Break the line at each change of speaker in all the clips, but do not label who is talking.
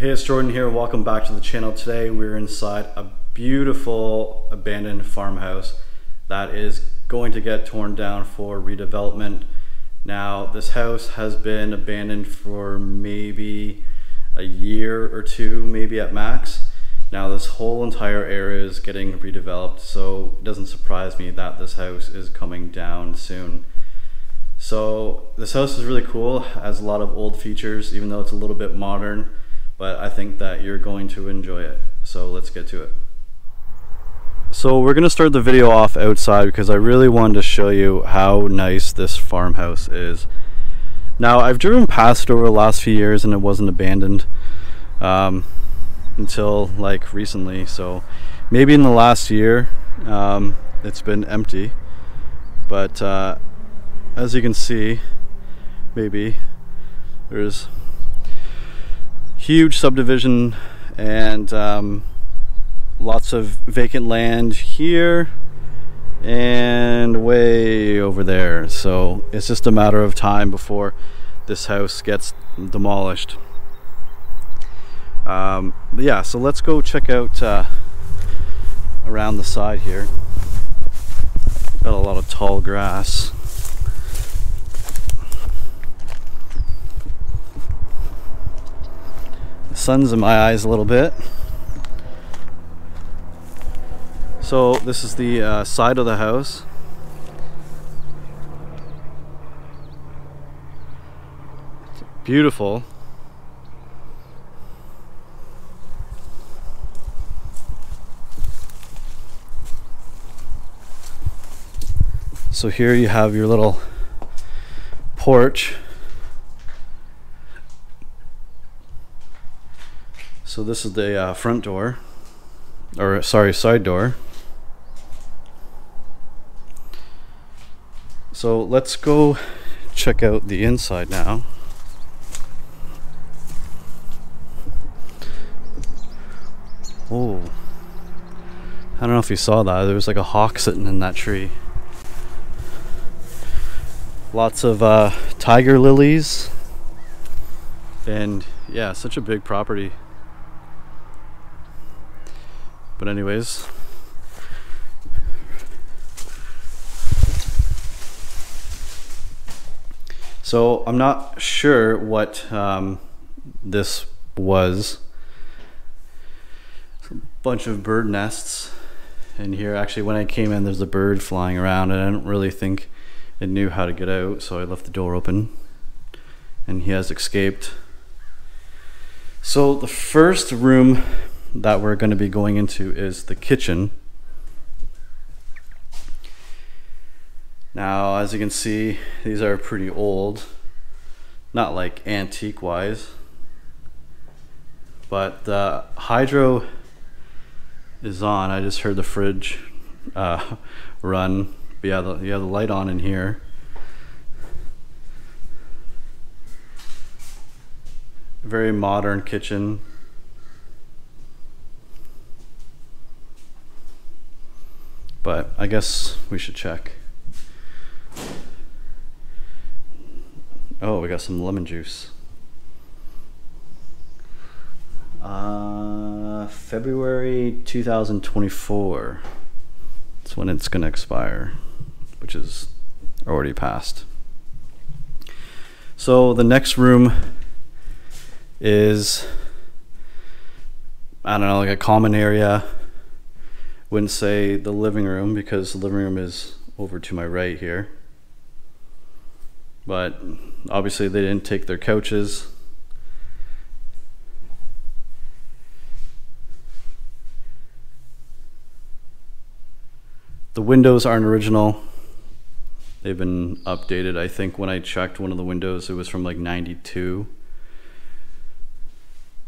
Hey, it's Jordan here. Welcome back to the channel. Today we're inside a beautiful abandoned farmhouse that is going to get torn down for redevelopment. Now, this house has been abandoned for maybe a year or two, maybe at max. Now, this whole entire area is getting redeveloped, so it doesn't surprise me that this house is coming down soon. So, this house is really cool, has a lot of old features, even though it's a little bit modern, but I think that you're going to enjoy it. So, let's get to it. So we're going to start the video off outside because I really wanted to show you how nice this farmhouse is. Now I've driven past it over the last few years and it wasn't abandoned um, until like recently. So maybe in the last year um, it's been empty. But uh, as you can see, maybe there's huge subdivision and um, lots of vacant land here and way over there. So it's just a matter of time before this house gets demolished. Um, yeah so let's go check out uh, around the side here. Got a lot of tall grass sun's in my eyes a little bit So this is the uh, side of the house. Beautiful. So here you have your little porch. So this is the uh, front door, or sorry, side door. So let's go check out the inside now. Oh, I don't know if you saw that. There was like a hawk sitting in that tree. Lots of uh, tiger lilies. And yeah, such a big property. But anyways, So I'm not sure what um, this was. a bunch of bird nests in here. Actually, when I came in, there's a bird flying around, and I don't really think it knew how to get out, so I left the door open, and he has escaped. So the first room that we're going to be going into is the kitchen. Now, as you can see, these are pretty old. Not like antique wise. But the hydro is on. I just heard the fridge uh, run. But yeah, the, you have the light on in here. Very modern kitchen. But I guess we should check. Oh, we got some lemon juice. Uh, February 2024. That's when it's going to expire, which is already passed. So the next room is, I don't know, like a common area. Wouldn't say the living room because the living room is over to my right here. But obviously, they didn't take their couches. The windows aren't original. They've been updated. I think when I checked one of the windows, it was from like 92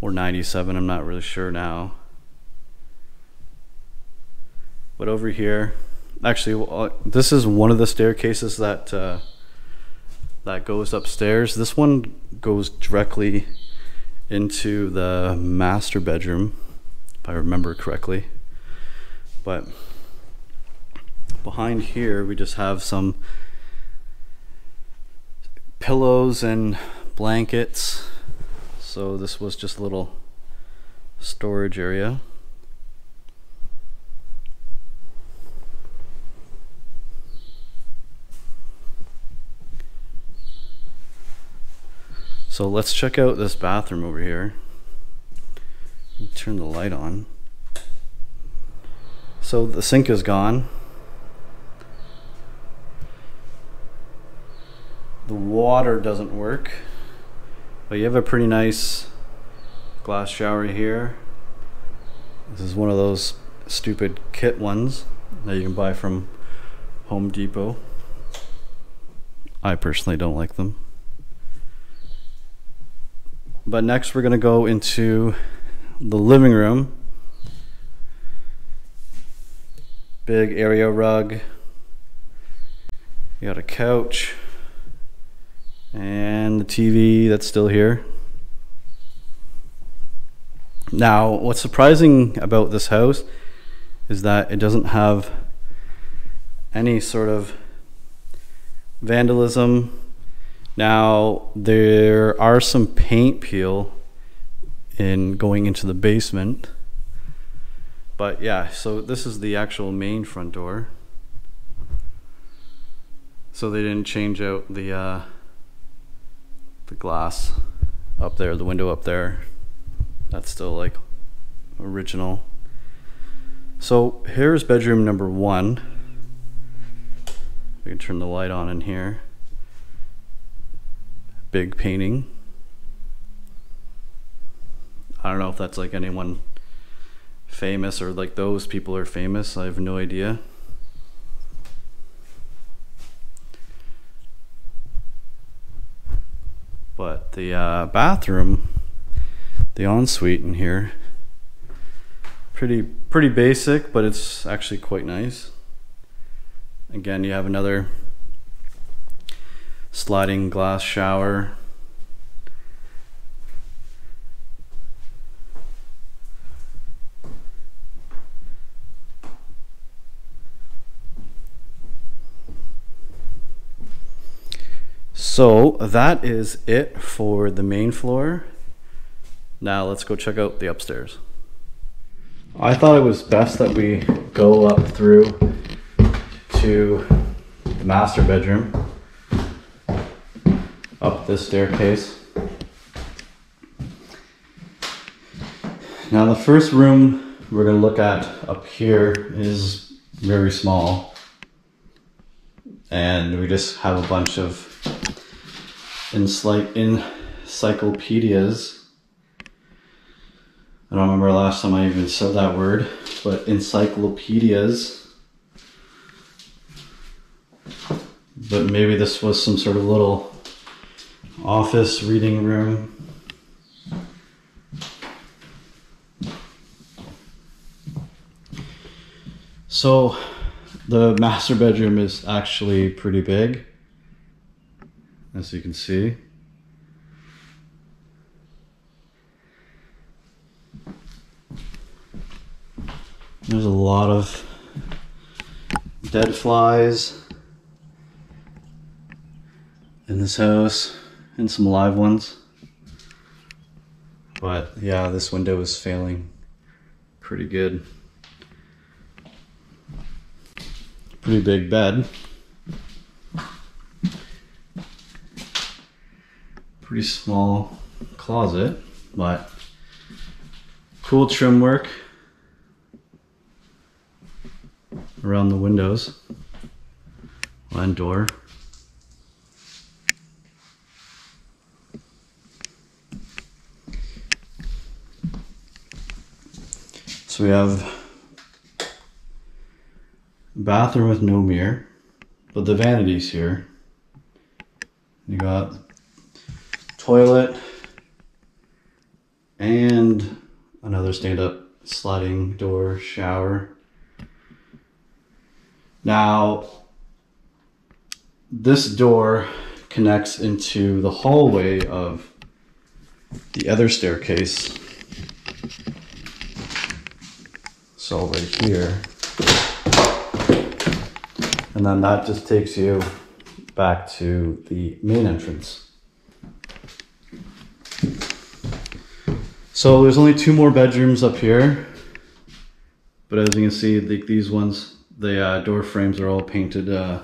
or 97. I'm not really sure now. But over here, actually, uh, this is one of the staircases that uh, that goes upstairs. This one goes directly into the master bedroom, if I remember correctly. But behind here, we just have some pillows and blankets. So this was just a little storage area. So let's check out this bathroom over here. Turn the light on. So the sink is gone. The water doesn't work. But you have a pretty nice glass shower here. This is one of those stupid kit ones that you can buy from Home Depot. I personally don't like them. But next we're going to go into the living room. Big area rug. You got a couch. And the TV that's still here. Now, what's surprising about this house is that it doesn't have any sort of vandalism now, there are some paint peel in going into the basement. But yeah, so this is the actual main front door. So they didn't change out the uh, the glass up there, the window up there. That's still like original. So here's bedroom number one. We can turn the light on in here big painting. I don't know if that's like anyone famous or like those people are famous. I have no idea. But the uh, bathroom, the ensuite in here, pretty pretty basic, but it's actually quite nice. Again, you have another sliding glass shower. So that is it for the main floor. Now let's go check out the upstairs. I thought it was best that we go up through to the master bedroom up this staircase. Now the first room we're going to look at up here is very small. And we just have a bunch of encyclopedias. I don't remember last time I even said that word, but encyclopedias. But maybe this was some sort of little office reading room. So the master bedroom is actually pretty big, as you can see. There's a lot of dead flies in this house and some live ones. But yeah, this window is failing pretty good. Pretty big bed. Pretty small closet, but cool trim work around the windows and door. So we have bathroom with no mirror, but the vanity's here. You got toilet and another stand-up sliding door shower. Now, this door connects into the hallway of the other staircase So right here. And then that just takes you back to the main entrance. So there's only two more bedrooms up here. But as you can see, the, these ones, the uh, door frames are all painted uh,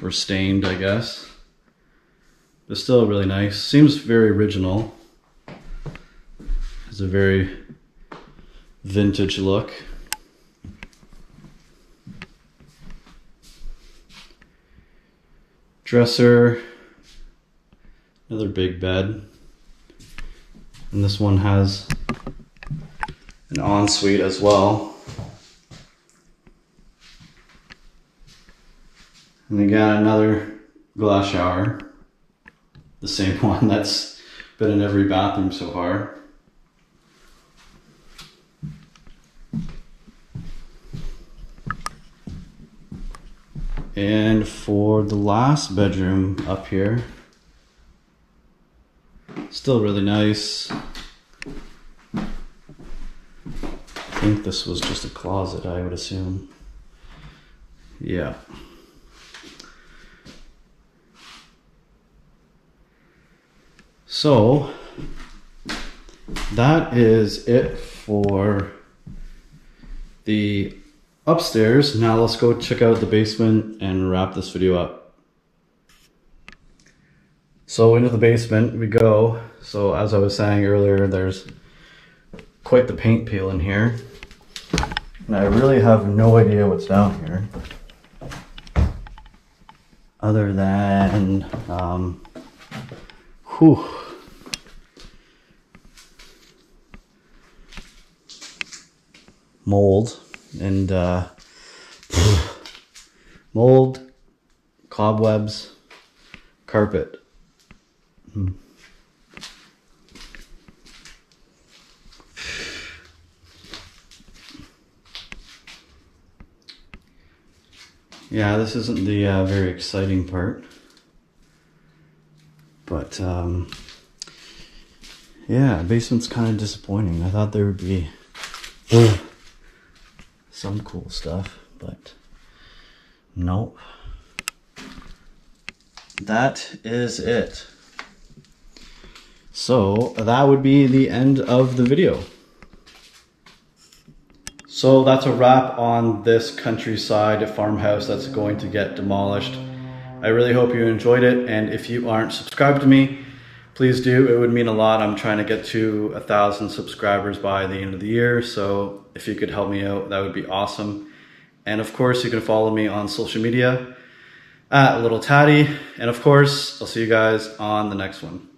or stained, I guess. But still really nice. Seems very original. It's a very vintage look. Dresser, another big bed. And this one has an ensuite as well. And again, another glass shower. The same one that's been in every bathroom so far. And for the last bedroom up here, still really nice. I think this was just a closet, I would assume. Yeah. So that is it for the upstairs. Now let's go check out the basement and wrap this video up. So into the basement we go. So as I was saying earlier, there's quite the paint peel in here. And I really have no idea what's down here. Other than, um, whew. Mold and uh, mold, cobwebs, carpet. Hmm. Yeah, this isn't the uh, very exciting part. But, um, yeah, basement's kind of disappointing. I thought there would be some cool stuff, but nope. That is it. So that would be the end of the video. So that's a wrap on this countryside farmhouse that's going to get demolished. I really hope you enjoyed it and if you aren't subscribed to me, please do. It would mean a lot. I'm trying to get to a thousand subscribers by the end of the year. So if you could help me out, that would be awesome. And of course, you can follow me on social media at Liltattyy. And of course, I'll see you guys on the next one.